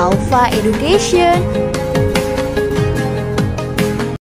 Alpha Education.